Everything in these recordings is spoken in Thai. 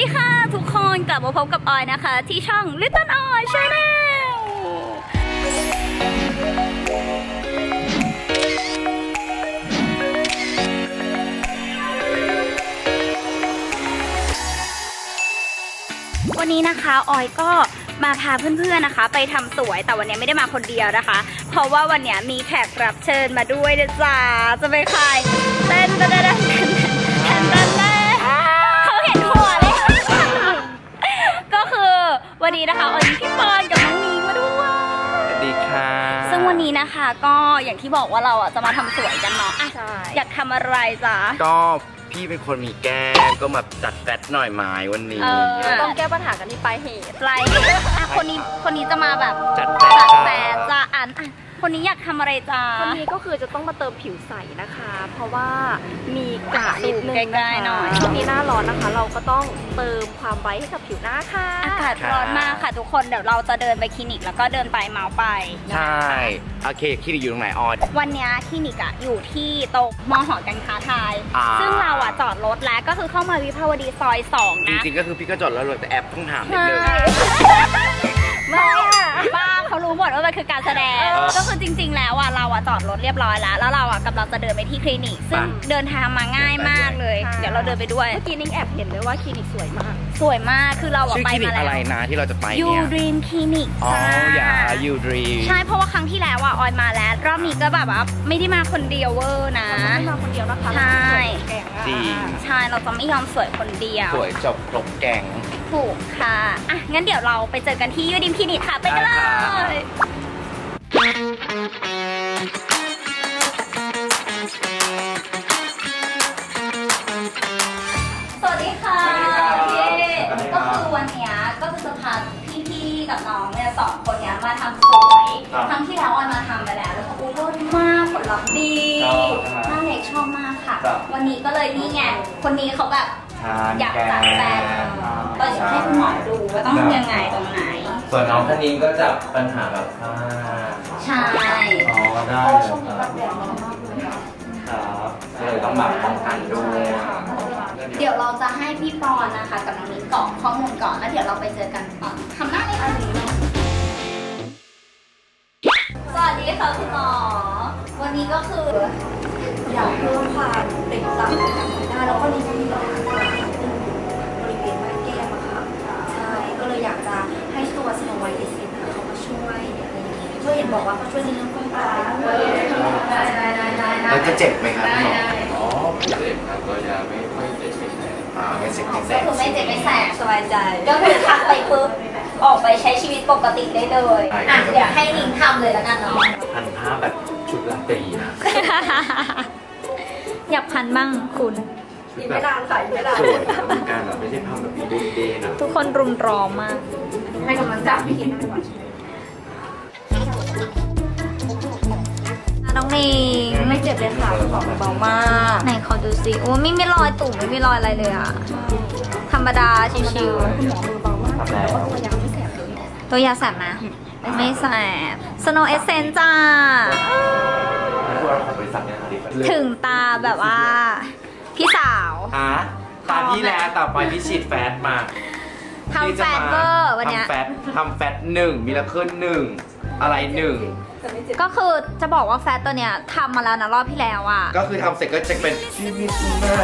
ดีค่ะทุกคนกลับมาพบกับออยนะคะ ที่ช่อง Little Oi Channel วันนี้นะคะออยก็มาพาเพื่อนๆนะคะ ไปทำสวยแต่วันนี้ไม่ได้มาคนเดียวนะคะ เพราะว่าวันนี้มีแขกรับเชิญมาด้วยนะจ๊ะจะเป็นใครเต้นเต้น วันนี้นะคะออยมีพี่ปอนกับน้องมีมาด้วย สวัสดีค่ะ ซึ่งวันนี้นะคะก็อย่างที่บอกว่าเราอะจะมาทำสวยกันเนาะอะใช่อยากทำอะไรจ๊ะ ก็พี่เป็นคนมีแก้มก็มาจัดแฟตหน่อยไหมวันนี้ เออ ต้องแก้ปัญหากันที่ปลายเหตุไรอะคนนี้คนนี้จะมาแบบจัดแฟตจัดค่ะแฟนจ้ะอันอะ คนนี้อยากทำอะไรจ๊ะคนนี้ก็คือจะต้องมาเติมผิวใสนะคะ เพราะว่ามีกระนิดนึงใกล้ๆหน่อย ช่วงนี้หน้าร้อนนะคะ เราก็ต้องเติมความไบรท์ให้กับผิวหน้าค่ะ อากาศร้อนมากค่ะทุกคนเดี๋ยวเราจะเดินไปคลินิกแล้วก็เดินไปเมาส์ไปใช่ โอเคคลินิกอยู่ตรงไหนออดวันเนี้ยคลินิกอะอยู่ที่ตรงมหอการค้าไทย อ่า ซึ่งเราอะจอดรถแล้วก็คือเข้ามาวิภาวดีซอยสองจนะ ริงๆก็คือพี่ก็จอดแล้วแต่แอปต้องถามนิดใช่นึงไม่ มดว่ามันคือการแสดงเออก็คือจริง ๆ แล้วอะเราอะจอดรถเรียบร้อยแล้ว แล้วเราอะกำลังจะเดินไปที่คลินิก ซึ่งไปเดินทางมาง่ายมากเลยใช่เดี๋ยวเราเดินไปด้วย เมื่อกี้นิ้งแอบเห็นด้วยว่าคลินิกสวยมาก สวยมาก คือเราอะชื่อไปคลินิมากแล้อะไรวนะที่เราจะไปยูเนี่ยดรีมคลินิกอ๋อจ้าอย่ายูดรีใช่ เพราะว่าครั้งที่แล้วอะออยมาแล้ว รอบนี้ก็แบบว่าไม่ได้มาคนเดียวเวอร์นะเราไม่มาคนเดียวนะคะใช่เราเป็นคนแก่งอะจริงใช่ เราจะไม่ยอมสวยคนเดียว สวยจบครบแกง ถูกค่ะ อะ งั้นเดี๋ยวเราไปเจอกันที่ยูดิมคลินิกค่ะ ไปกันเลได้ค่ะย สวัสดีค่ะสวัสดีครับพี่สวัสดีครัก็บคือวันเนี้ยก็คือจะพาพี่ๆกับน้องเนี่ยสองคนเนี้ยมาทำสวยครับ ครั้งที่แล้วออยมาทำไปแล้วแล้วเขาอู้รสมากผลลัพธ์ดีชอบใช่ไหมน่าเล็กชอบมากค่ะ ครับ วันนี้ก็เลยนี่ไง คนนี้เขาแบบทาน อยากแกจัดงแฟนก็จะให้คุณหมอดูว่าต้องยังไงตรงไหน ส่วนน้องท่านนี้ก็จะปัญหาแบบผ้าใช่อ๋อได้เลยครับครับก็เลยต้องแบบป้องกันด้วยเดี๋ยวเราจะให้พี่ปอนนะคะ กับน้องมิ้นกรอกข้อมูลก่อนแล้วเดี๋ยวเราไปเจอกันต่อทำหน้าเลยค่ะสวัสดีค่ะคุณหมอ วันนี้ก็คืออยากเพิ่มความเปล่งปลั่งให้กับหน้าแล้วก็มีมีปั ห็นบอกว่าเขาช่วยในเรื่องก้นตาด้วยได้ได้ได้ได้แล้วจะเจ็บไหมครับพี่หมออ๋อไม่เจ็บครับก็จะไม่ค่อยเจ็บไม่แสบอ่าไม่เจ็บไม่แสก็บคือไม่เจ็บไม่แสบสบายใจ ก็คือทำไปปุ๊บออกไปใช้ชีวิตปกติได้เลยอะเดี๋ยวให้นิ้งทำเลยแล้วกันเนาะพันผ้าแบบชุดราตรีนะอยากพันบ้างคุณอีกไม่นานค่ะอีกไม่นานสวยนะเหมือนกันแบบไม่ใช่พันแบบมีรุ่นเดย์นะทุกคนรุมรอมาก ให้กำลังใจพี่คิดไม่ไหวน้ องนิงไม่เจ็บเลยค่ะขอบเบามากไหนขอดูสิโอ้ไม่มีรอยตุ่มไม่มีรอยอะไรเลยอะธรรมดาชิวคุณหมอมือเบามากแต่ว่าตัวยาไม่แสบเลยๆตัวยาแสบนะไม่แสบสโนเอเซนจ้าแล้วพวกเราของบริษัทเนี่ยนะดิถึงตาแบบว่า พี่สาวฮะตามที่แล้วต่อไปที่ฉีดแฟตมาทำแฟนเวอร์วันเนี้ยทำแฟตทำแฟตหนึ่งมิราเคิลหนึ่งอะไรหนึ่ง ก็คือจะบอกว่าแฟตตัวเนี้ยทำมาแล้วนะรอบที่แล้วอะก็คือทำเสร็จก็จะเป็นชีวิตมา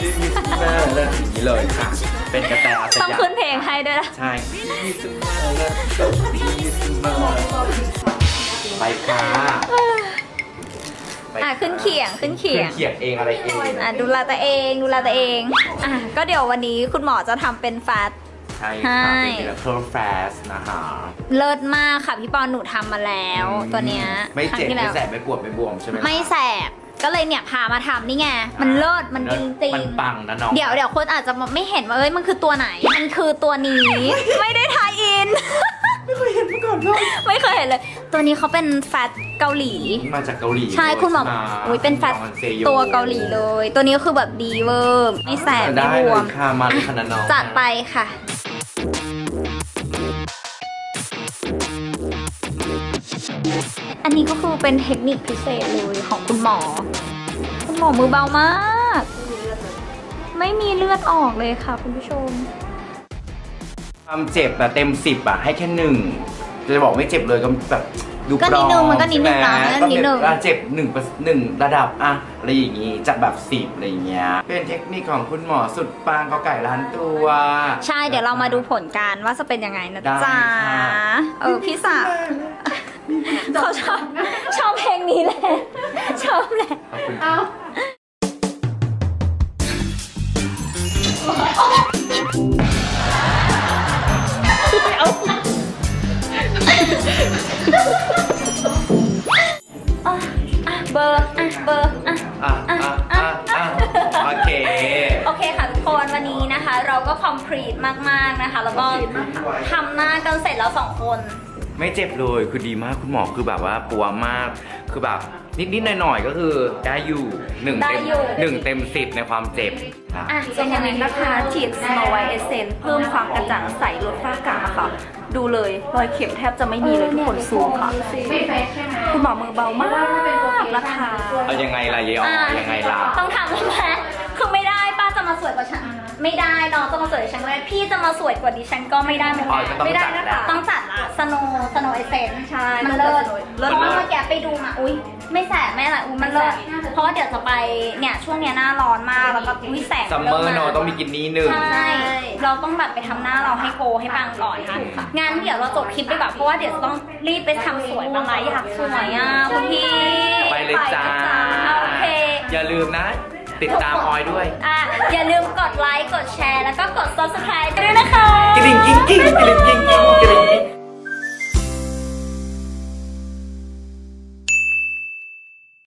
ชีวิตมาแล้วอย่างนี้เลยค่ะ เป็นกระแตอาสต้องยามขึ้นเพลงให้ด้วยนะใช่ชีวิตมาแล้วชีวิตมาไปค่ะไปอะค่ะขึ้นเขียงขึ้นเขียงขึ้นเขียงเองอะไรเองอะดูแลตัวเองดูแลตัวเองอะก็เดี๋ยววันนี้คุณหมอจะทำเป็นแฟต ใช่ใช่ค่ะ เป็นมิราเคิลแฟสนะคะเลิศมากค่ะพี่ปอนหนูทำมาแล้วตัวเนี้ยไม่ครั้งเจ็บที่ไม่แล้วแสบ ไม่ปวด ไม่บวมใช่ไหมไม่แสบก็เลยเนี่ยพามาทำนี่ไง มันเลิศ มันจริงมันๆปังนะน้อง เดี๋ยวเดี๋ยวคนอาจจะไม่เห็นว่าเอ้ยมันคือตัวไหน มันคือตัวนี้ ไม่ได้ทายอิน ไม่เคยเห็นมาก่อนเลยไม่เคยเห็นเลย ตัวนี้เขาเป็นแฟตเกาหลี มาจากเกาหลี ใช่คุณหมอมาอุ้ยเป็นแฟตยองเซโยตัวเกาหลีเลย ตัวนี้ก็คือแบบดีเวอร์ ไม่แสบไม่ได้บเลวยมค่ะมาเลยค่ะน้องจัดไปค่ะ อันนี้ก็คือเป็นเทคนิคพิเศษเลยของคุณหมอ คุณหมอมือเบามาก ไม่มีเลือดออกเลยค่ะคุณผู้ชม ความเจ็บอะเต็มสิบอะให้แค่หนึ่งจะบอกไม่เจ็บเลยก็แบบ ดูก็นิดนึงมันก็นิดนึงนะใช่ไหมก็นิดนึง ก็แบบเจ็บหนึ่งหนึ่งระดับอะอะไรอย่างงี้จากแบบสิบอะไรอย่างเงี้ยเป็นเทคนิคของคุณหมอสุดปางก็ไก่ล้านตัว ใช่เดี๋ยวเรามาดูผลกันว่าจะเป็นยังไงนะได้จ๊ะค่ะ เออพี่สาวเขาชอบชอบเพลงนี้แหละชอบแหละ ขอบคุณอ่ ก็คอมพลีทมากๆนะคะ แล้วก็ทำหน้ากันเสร็จแล้วสองคน ไม่เจ็บเลยคือดีมากคุณหมอคือแบบว่าปัวมากคือแบบนิดๆหน่อยๆก็คือได้อยู่หนึ่งได้เต็มอยู่หนึ่งเต็มสิบในความเจ็บครับอะส่วนวันนี้นะคะฉีด Snow White Essence เพิ่มความกระจ่างใสลดฝ้ากระค่ะ ดูเลยรอยเข็มแทบจะไม่มีเลยทุกคนซูมค่ะ คุณหมอมือเบามากนะคะเอายังไงล่ะเยออยังไงล่ะ ต้องถามแล้วไหมคือไม่ได้ป้าจะมาสวยกว่าฉัน ไม่ได้น้องจะมาสวยกว่าฉันก็ไม่ได้พี่จะมาสวยกว่าดิฉันก็ไม่ได้เหมือนอ๋กัอนจะต้องไม่ได้จัดนะแล้คะวต้องจัดละสโนสโนเอเซนใช่มันเลิศเลิศเพราะว่าเมื่อกี้ไปดูมาอุ้ยไม่แสบไม่อะไรอุ้ยมันเลิศเพราะว่าเดี๋ยวจะไปเนี่ยช่วงเนี้ยหน้าร้อนมากแล้วก็อุ้ยแสงซัมเมอร์เนอะต้องมีกินนี่หนึ่ง ใช่เราต้องแบบไปทำหน้าเราให้โกให้ปังก่อนค่ะงั้นเดี๋ยวเราจบคลิปดีกว่าเพราะว่าเดี๋ยวจะต้องรีบไปทำสวยบางไรอยากสวยอะคุณพี่ไปเลยจ้า โอเค อย่าลืมนะ ติดตามออยด้วย อะ อย่าลืมกดไลค์ กดแชร์ แล้วก็กด subscribe ด้วยนะคะ กระดิ่งกิ้งกิ้งกระดิ่งกิ้งกิ้งกระดิ่งกิ้ง